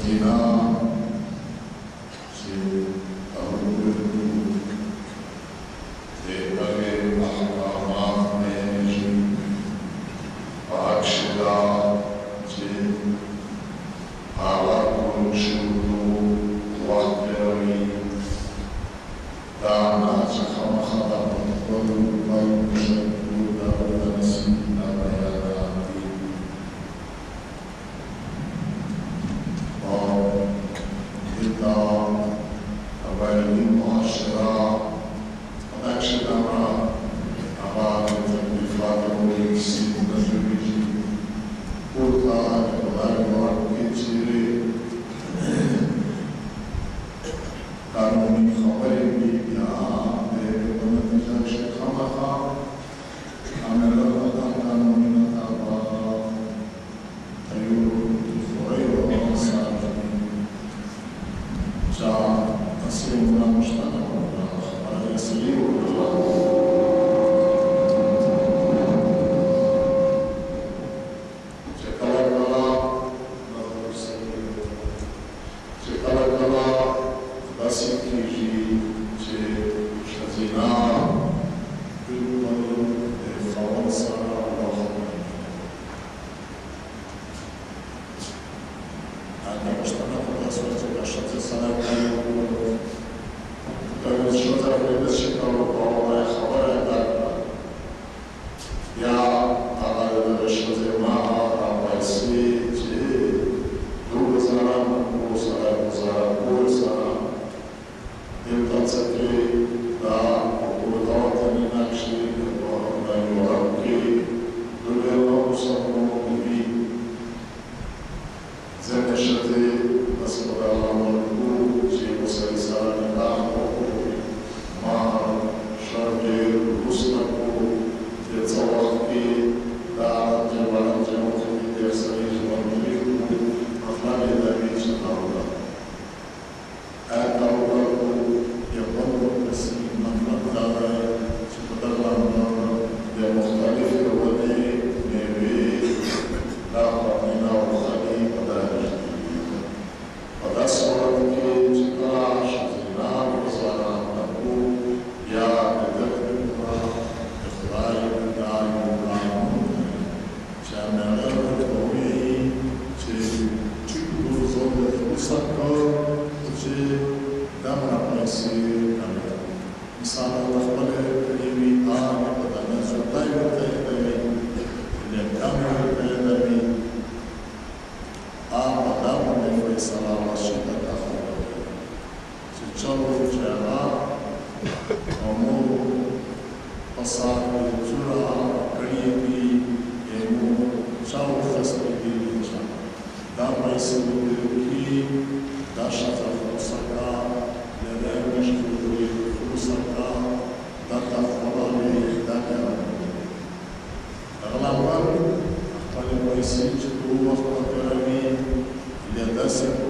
You know. Thank you.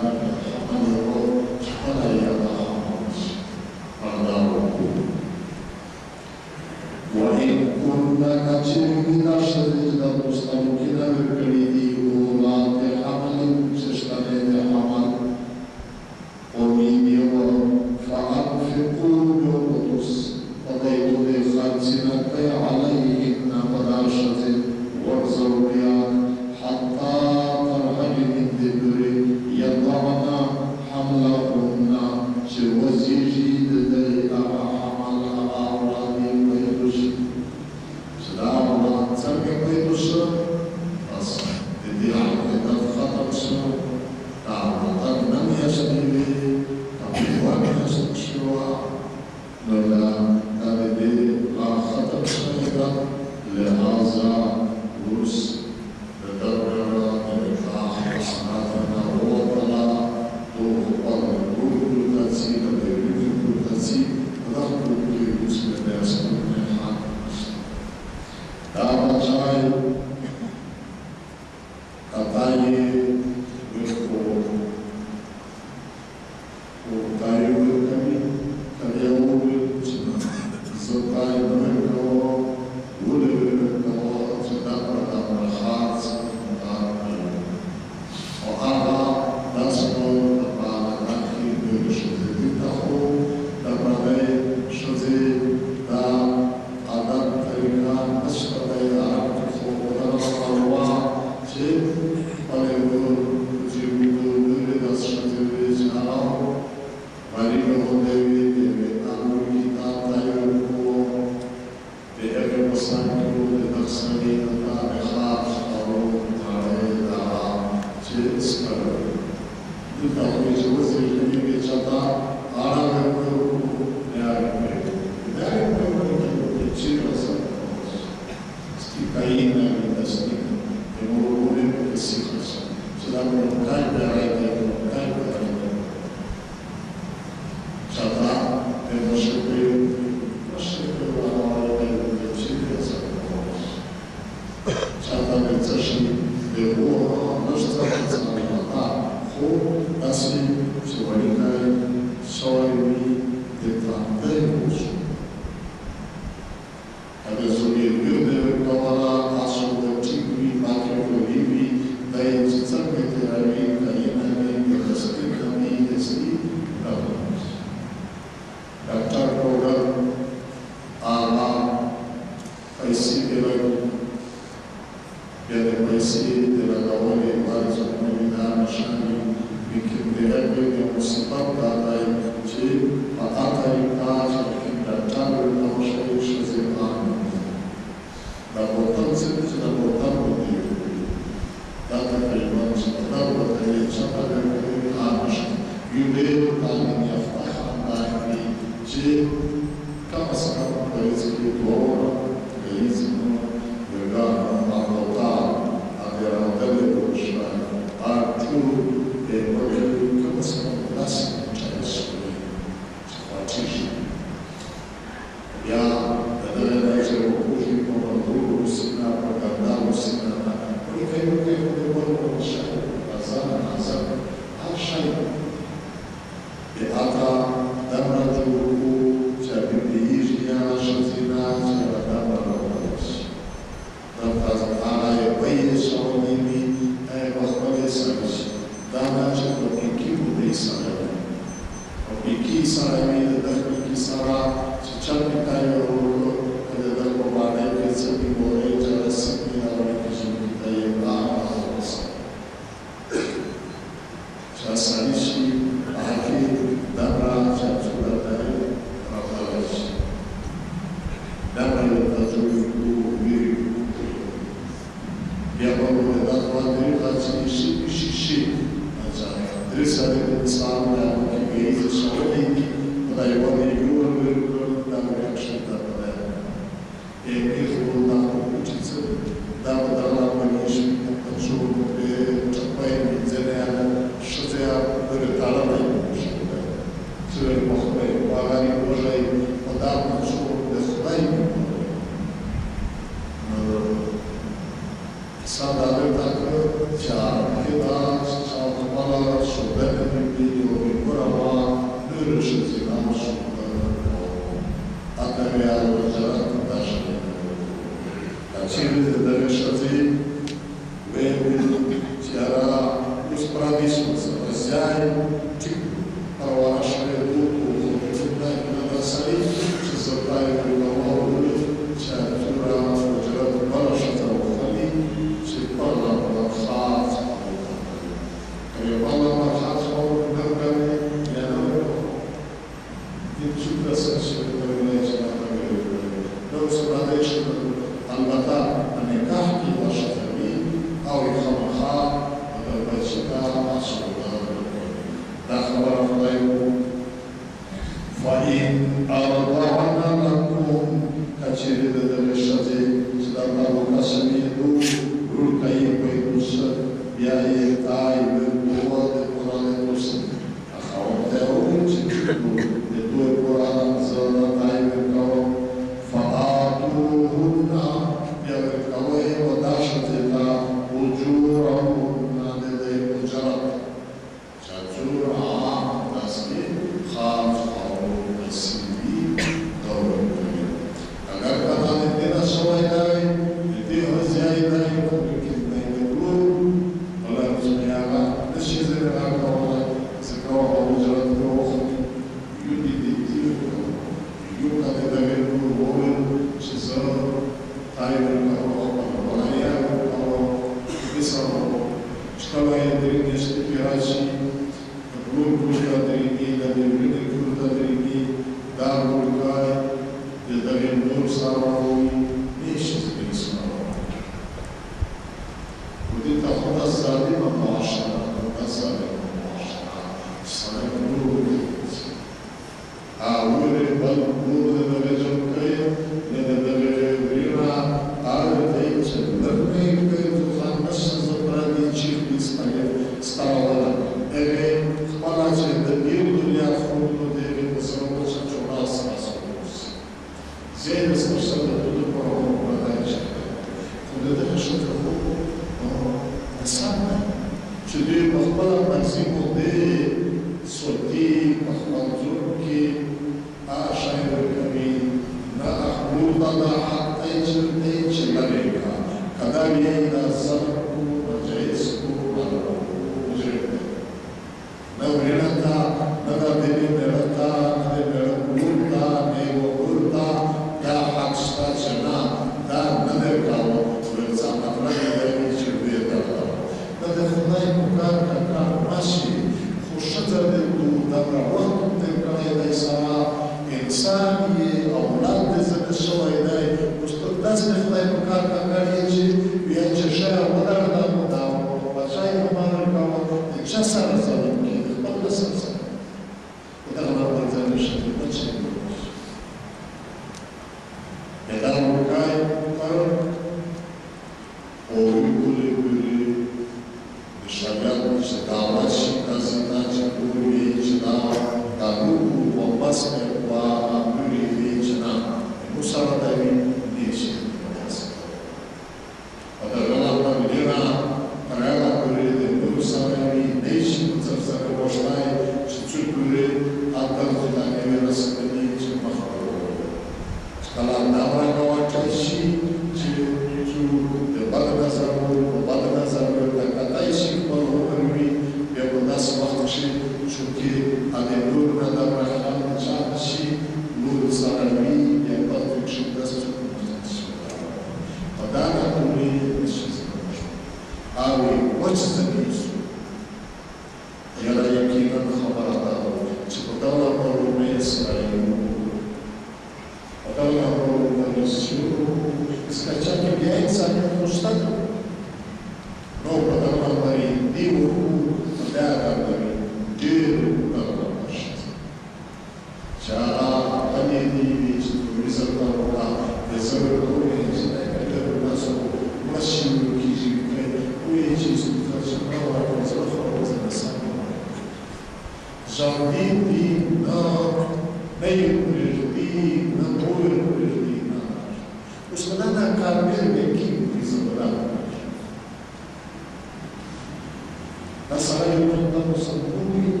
Ben sana yorumlarından olsam bunu muyum?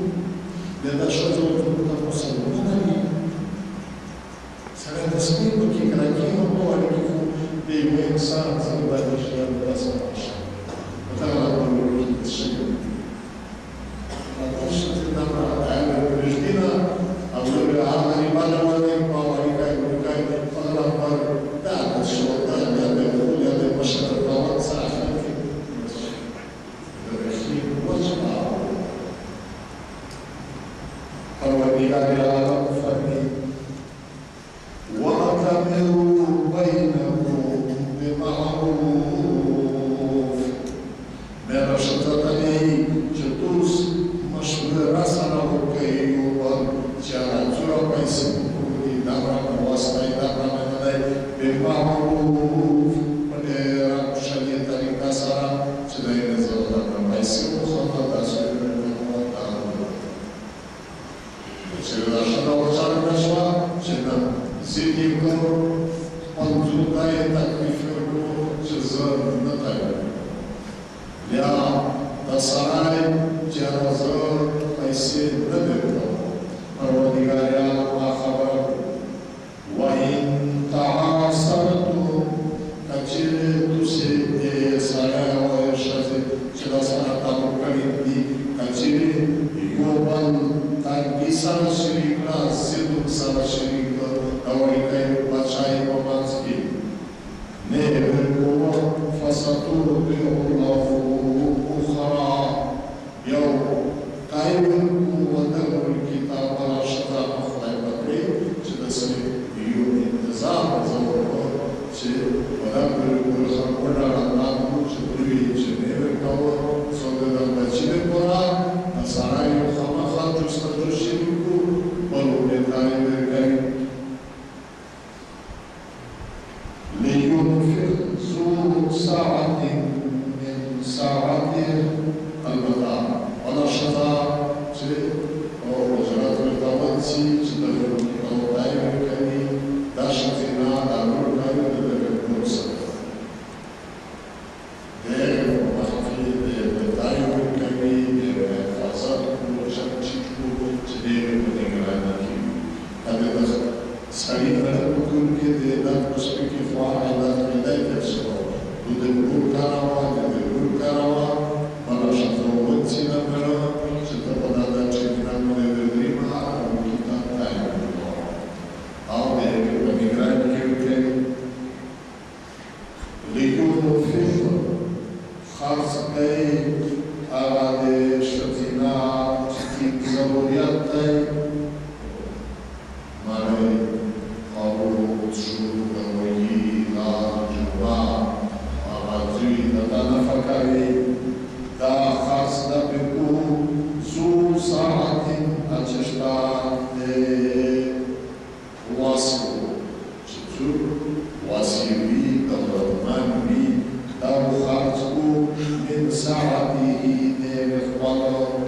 Benden şöyle yorumlarından olsam bunu muyum? Sevendesin mi? Porque craquinho não olha que veio em santo, vai deixando dessa paixão. Então, Lord, we وسوي الرحمن بي أو خرجوا من سعته ذي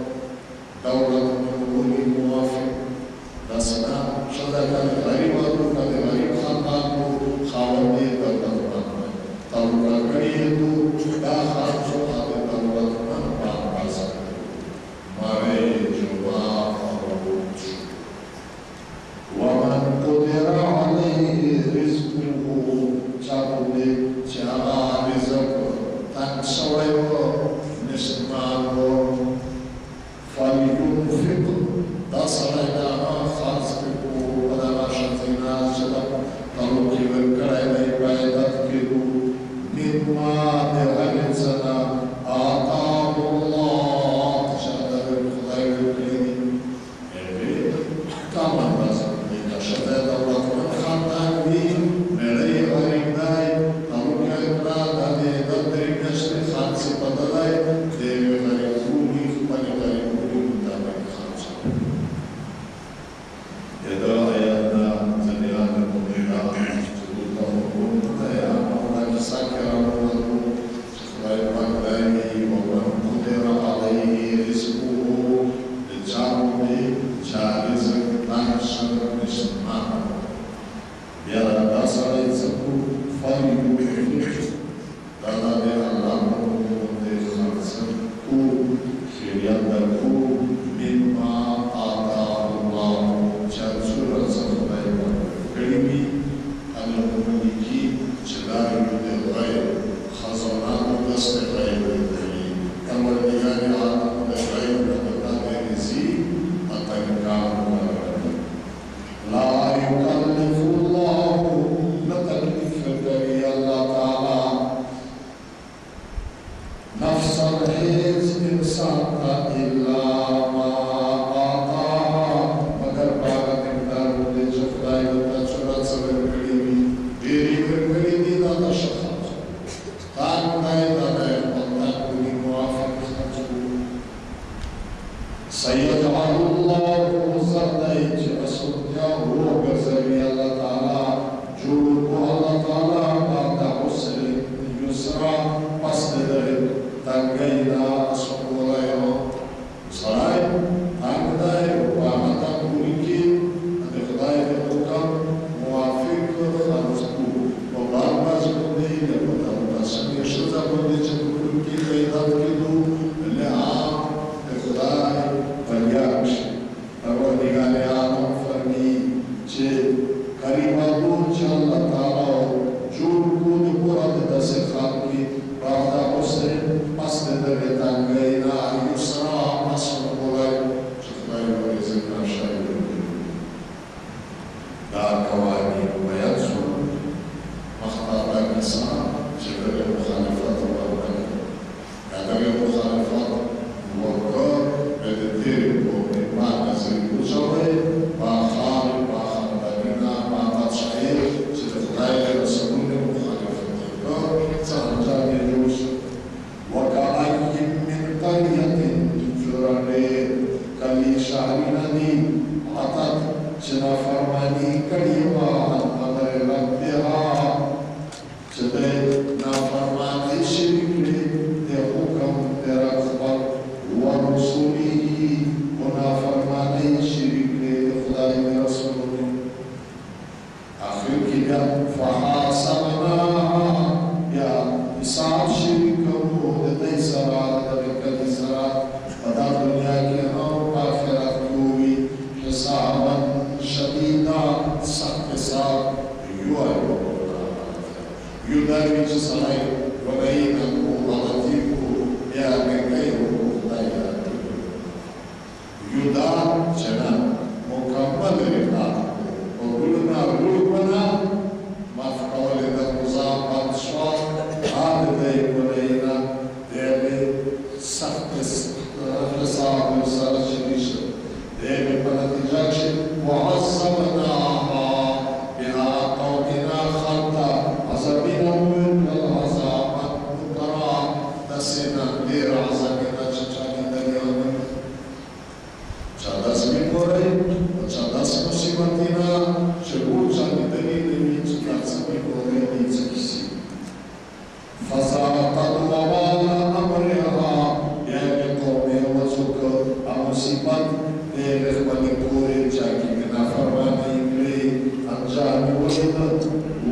musimman erezmanekore chakimenafamana imrei anjaniwena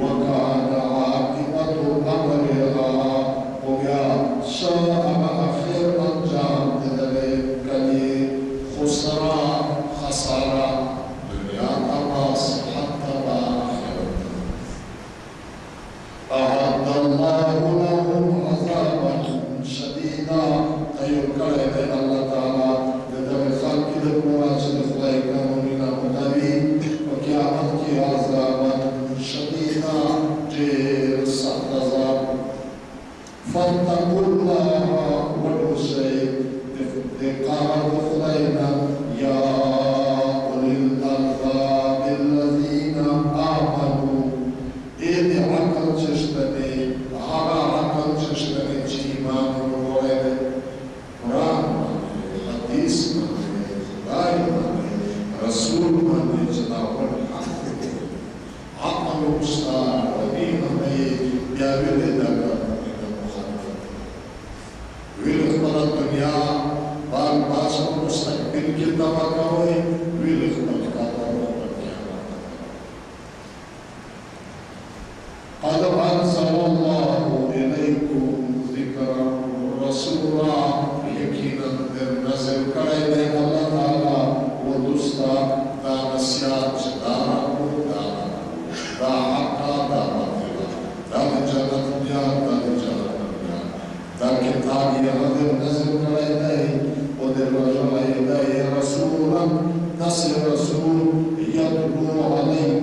wakana akibatu amariha omya shaa الخطاب يغضب نزلنا إليه قد الرجل إليه رسولا نصر رسول يطلب عليك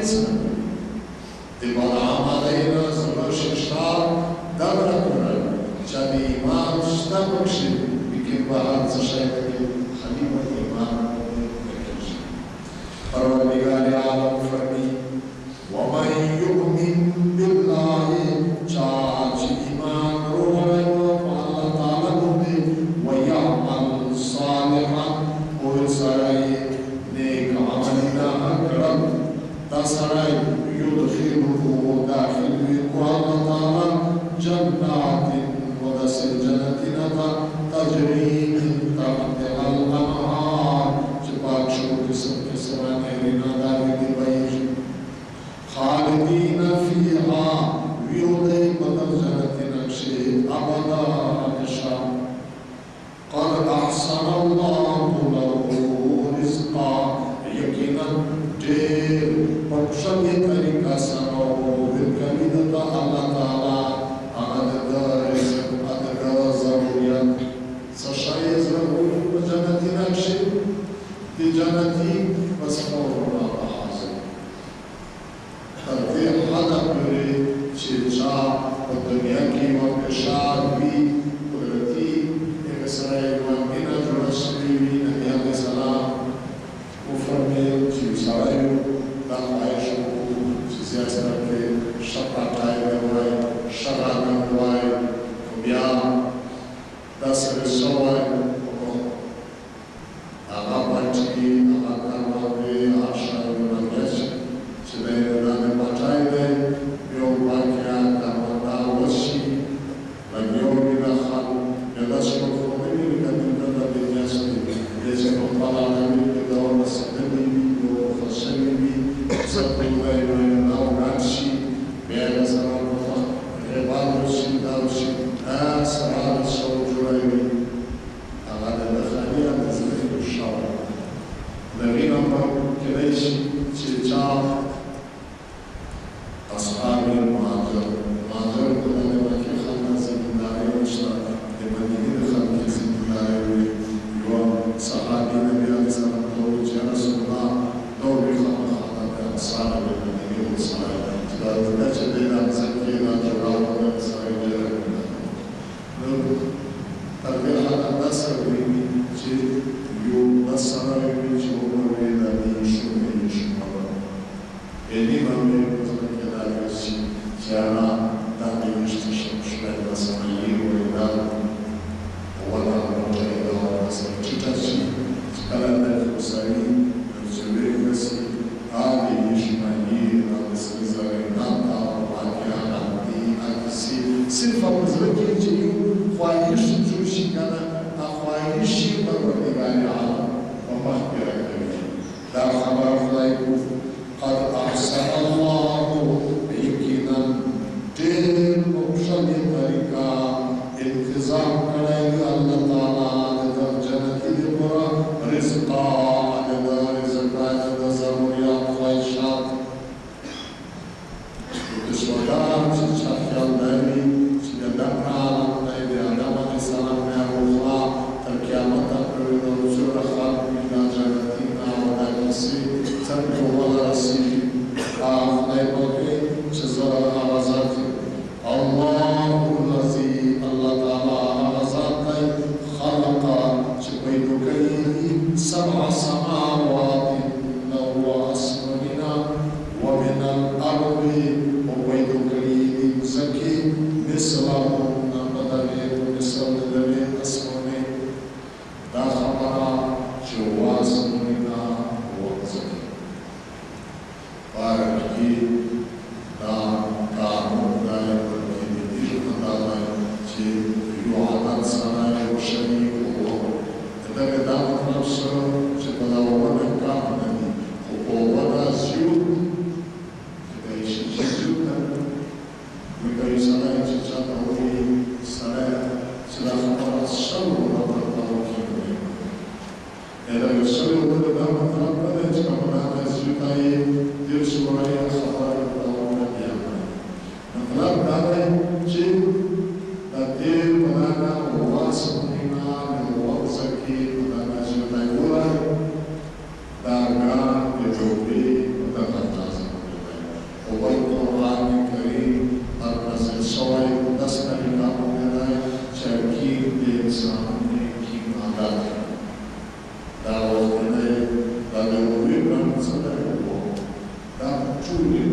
Firenze, dimoravamo Marina, završen štab, dobra kura, čak i imam šta počin, bikim bahan za šajbekim, hanima je.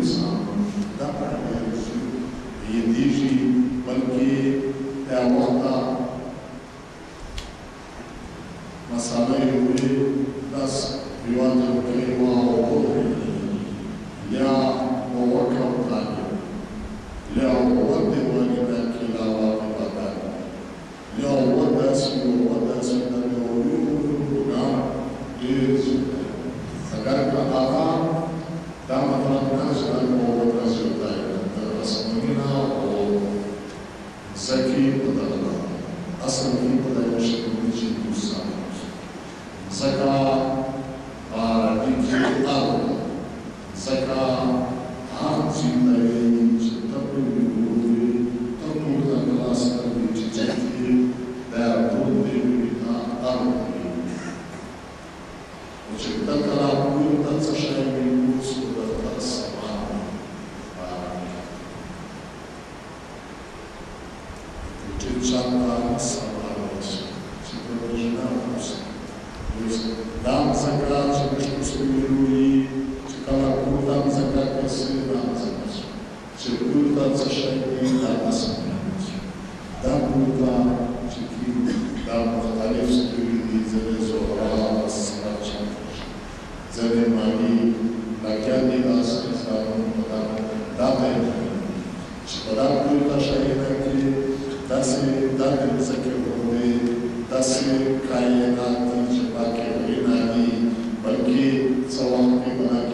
Jesus. даты, шпадарку ташайнанги, даси даты закируны, даси кайнанги, шпаки ринанги, банки саламки бананги,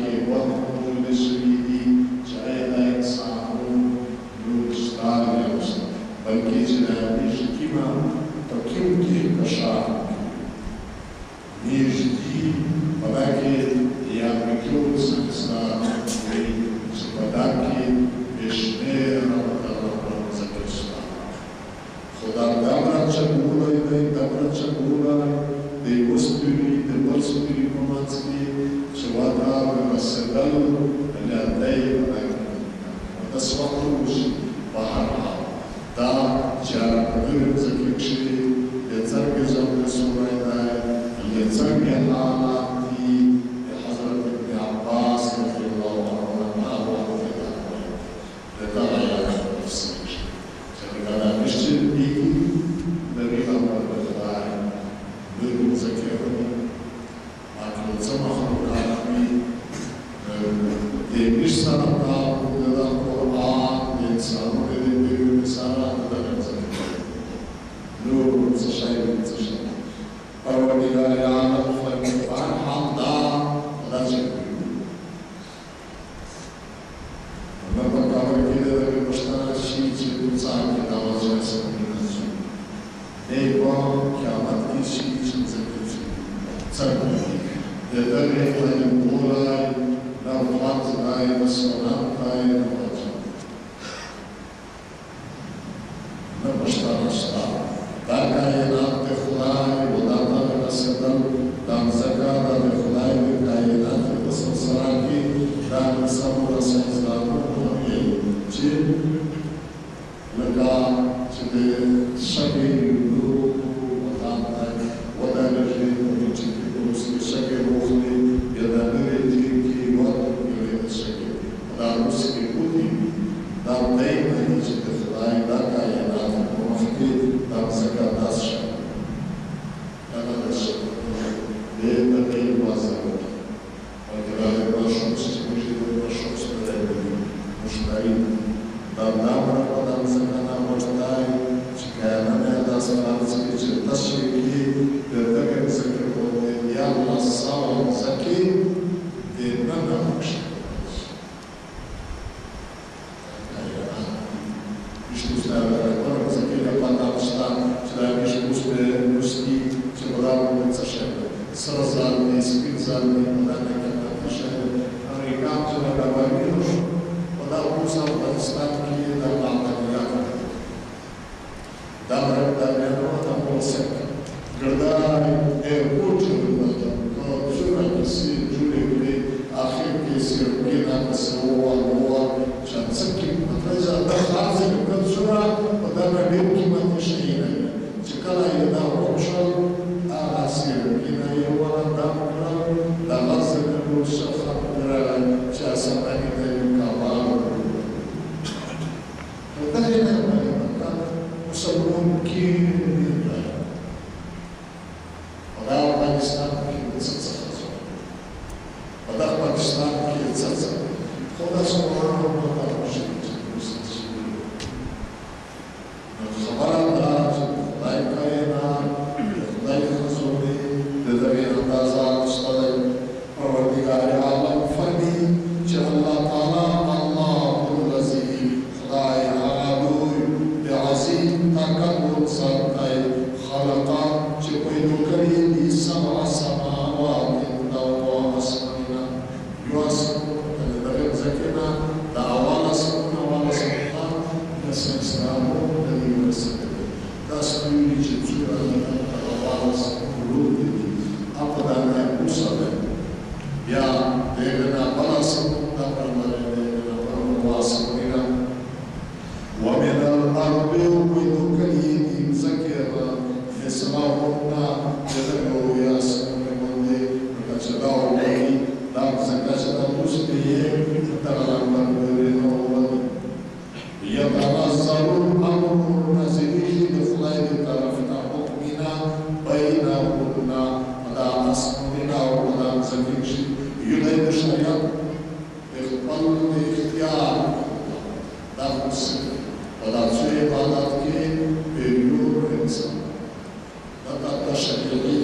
تشكلي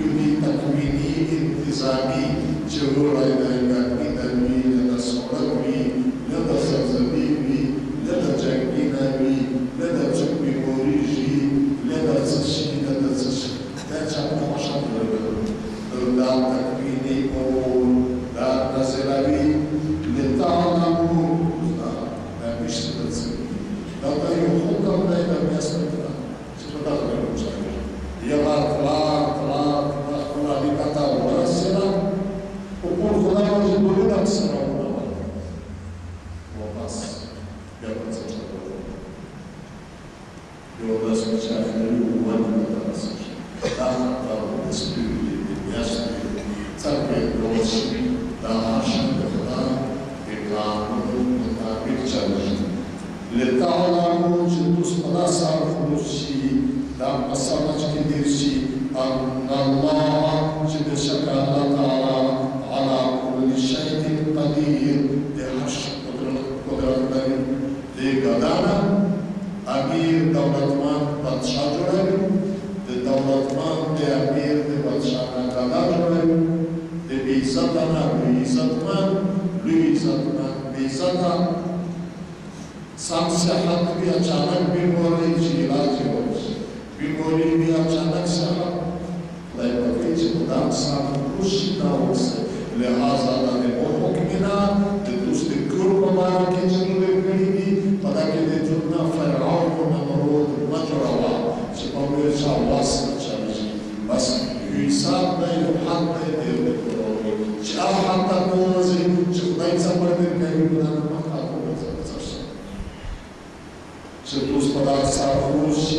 يمين تكويني انتظامي جلو رايدين من الميل passar a luz